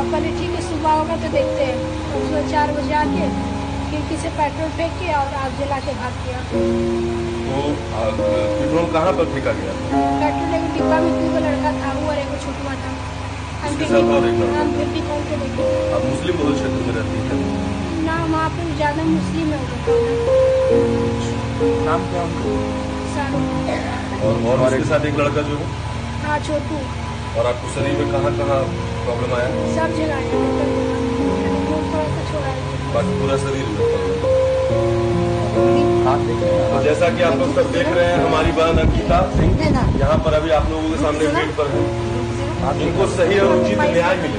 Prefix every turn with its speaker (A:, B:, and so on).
A: अब कहले ठीक है सुबह होगा तो देखते हैं। तो सुबह चार बजे आके खिड़की से पेट्रोल फेंक के और आग जला के भाग गया।
B: तो पेट्रोल कहाँ पर फेंका गया?
A: पेट्रोल एक डिब्बा में दो लड़का था वो और एक छोटवा था। हम के देखे
B: आप मुस्लिम बहुल क्षेत्र में रहती हैं?
A: ना वहाँ पे ज़्यादा मुस्लिम है
C: नाम क्या
B: और और उसके साथ एक लड़का जो है?
A: हाँ छोटू।
B: और आपको शरीर में कहाँ कहाँ प्रॉब्लम आया?
A: सब है
B: बाकी पूरा शरीर
C: ना,
B: तो जैसा कि आप लोग सब देख रहे हैं हमारी बहन अंकिता सिंह यहाँ पर अभी आप लोगों के सामने बेड पर है। इनको सही और उचित न्याय मिले।